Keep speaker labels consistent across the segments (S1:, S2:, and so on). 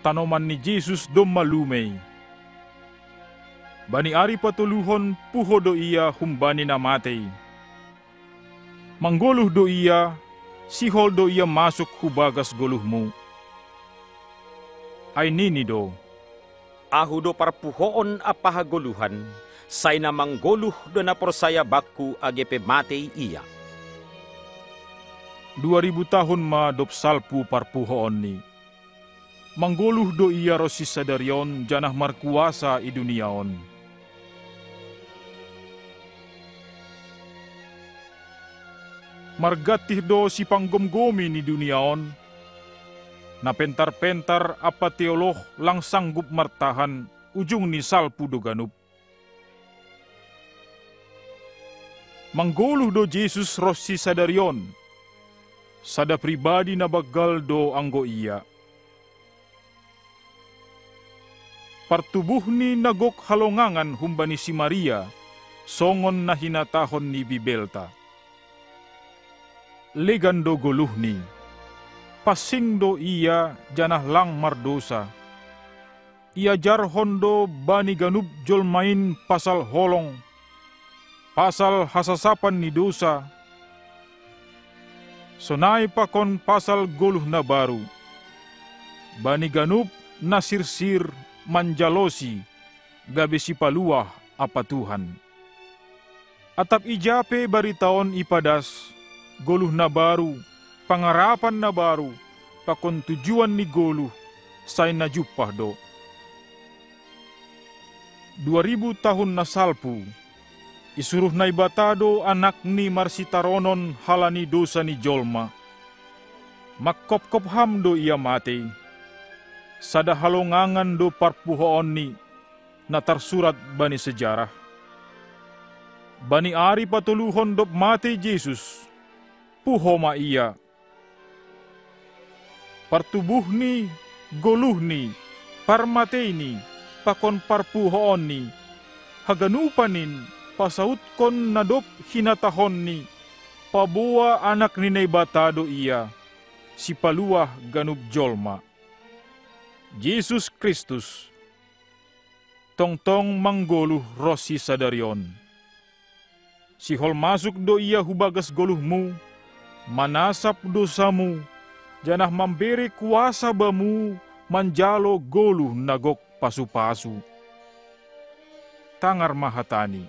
S1: tanoman ni Jesus do malumay. Bani ari patuluhon puho do iya humbani namatay. Mangguluh do iya, sihol do iya masuk hubagas guluh mo. Ay nini do,
S2: Ahu do parpuhoon a pahaguluhan, say na mangguluh do na porsaya bakku agepe matay iya.
S1: 2000 tahun ma dop salpu parpuhoon ni. Mangguluh do iya rosi sadaryon janah markuasa i duniaon. Margatih do si panggomgomi ni duniaon. Na pentar-pentar apa teolog lang sanggup martahan ujung ni salpu do ganup. Mangguluh do Jesus rosi sadaryon sada pribadi na bagal do anggo iya. Partubuh ni nagok halongangan humbani si Maria, songon na hinatahon ni Bibelta. Legan do guluh ni, pasing do iya janah lang mardosa. Ia jarhon do bani ganub jolmain pasal holong, pasal hasasapan ni dosa, Sonai pakon pasal guluh na baru. Bani ganup na sirsir manjalosi gabi si paluah apa Tuhan. Atap ijape baritaon ipadas guluh na baru, pangarapan na baru, pakon tujuan ni guluh say na jupah do. 2000 tahun na salpu, Isuruh na ibatado anak ni Marsitaronon halani dosa ni Jolma. Makkop-kop ham do ia mati. Sada halongangan do parpuhoon ni na tersurat bani sejarah. Bani ari patuluhon do mati Yesus. Puho ma ia. Partubuh ni, goluh ni, parmatei ni, pakon parpuhoon ni, haganupanin, pasaut kon nadop hinatahon ni, pabuwa anak ni naibatado iya, si paluah ganub jolma. Jesus Kristus, tongtong manggoluh rosi sadaryon. Si hol masuk do iya hubagas goluhmu, manasap dosamu, janah memberi kuasa bamu, manjalo goluh nagok pasu-pasu. Tangar mahatani.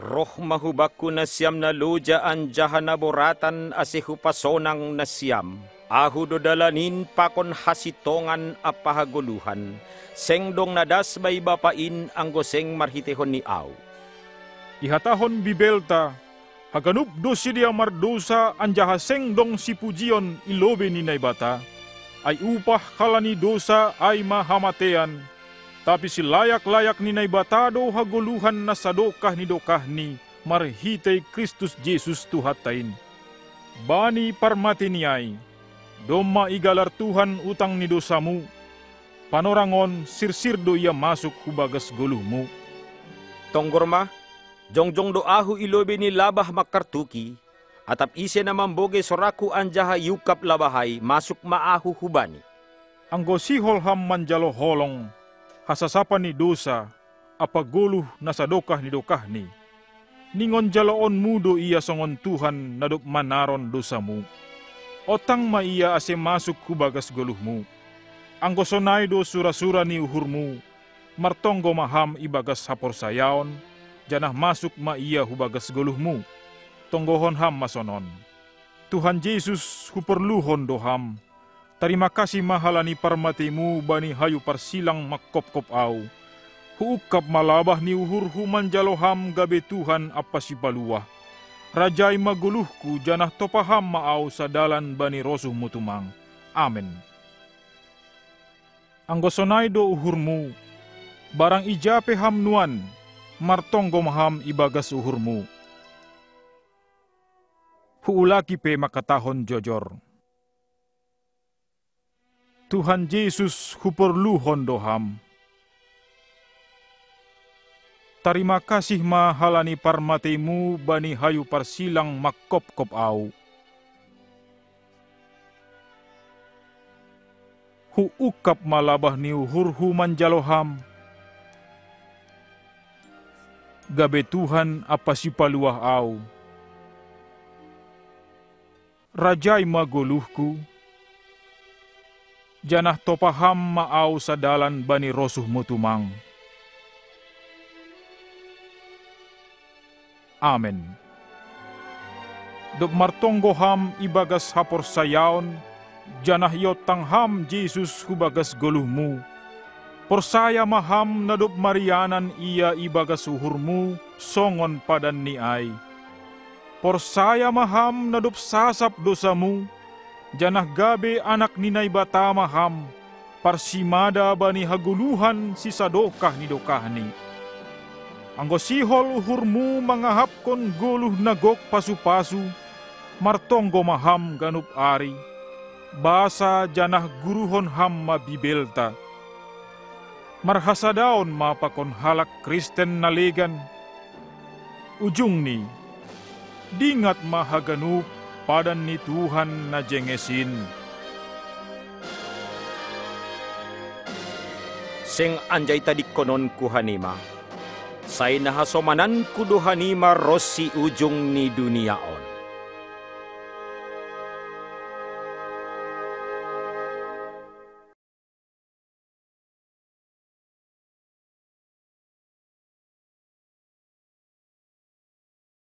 S2: Roh mahubakku na siyam na lujaan jahana boratan asihu pasonang na siyam. Ahu do dalanin pakon hasitongan apahaguluhan. Sengdong nadas bay bapain ang goseng marhitehon ni aw.
S1: Ihatahon bibelta, haganup do sidia mardosa anjahaseng dong si pujion ilobe ni naibata, ay upah kalani dosa ay mahamatean, tapi si layak-layak ni naibatado haguluhan na sadokah ni dokah ni marhitay Kristus Jesus tuhatain. Bani parmati niyay, doma igalar Tuhan utang ni dosamu, panorangon sirsirdo ia masuk hubagas guluhmu.
S2: Tonggorma, jongjong do ahu ilobe ni labah makartuki, atap ise na mamboge soraku anjaha yukap labahay masuk maahu hubani.
S1: Ang gosihol ham manjalo holong, hasasapan ni dosa, apaguluh na sadokah ni dokah ni. Ningon jaloon mudo iya songon Tuhan nadop manaron dosamu. Otang maiya ase masuk kubagas guluhmu. Ang gosonay do sura-sura ni uhurmu, martonggo maham ibagas hapor sayaon, janah masuk maiya hubagas guluhmu. Tonggohon ham masonon. Tuhan Yesus huperluhon doham, Terima kasih mahalani parmatimu bani hayu parsilang makkop-kop au. Huukap malabah ni uhur human jaloham gabe Tuhan apa si paluah. Rajai maguluhku janah topaham maau sadalan bani rosuh mutumang. Amin. Anggosonay do uhurmu, barang ijape nuan, martonggo maham ibagas uhurmu. Huulaki pe makatahon jojor. Tuhan Yesus huperluhon doham. Terima kasih mahalani parmatimu bani hayu parsilang makkop-kop au. huukap malabah ni uhurhu manjaloham. Gabe Tuhan apa si paluah au. Rajai magoluhku, janah topaham maau sadalan bani rosuh mutumang. Amen. Dop martonggo ham ibagas hapor sayaon, janah yotang ham Jesus hubagas goluhmu. Porsaya maham nadop marianan ia ibagas uhurmu, songon padan ni ay. Porsaya maham nadop sasap dosamu, janah gabe anak ninay bata maham, parsimada bani haguluhan si sadokah ni dokahni. Anggo sihol uhurmu mangahapkon guluh nagok pasu-pasu, martonggo maham ganup ari, basa janah guruhon ham mabibelta. Marhasadaon mapakon halak Kristen nalegan. Ujung ni, dingat mahaganup padan ni Tuhan na jengesin.
S2: Seng anjay tadi konon ku hanima. Say nahasomanan ku do hanima ros si ujung ni duniaon.